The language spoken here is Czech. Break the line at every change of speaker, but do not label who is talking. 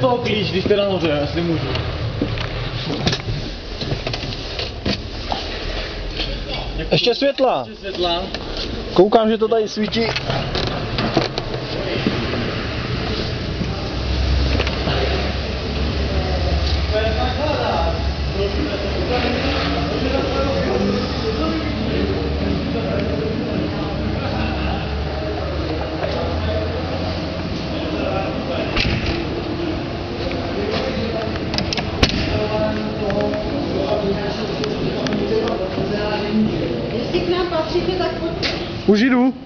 toho klíč, když jste nahoře, jestli můžu.
Ještě světla.
Ještě světla.
Koukám, že to tady svítí.
Jestli k